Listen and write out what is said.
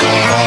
Yeah.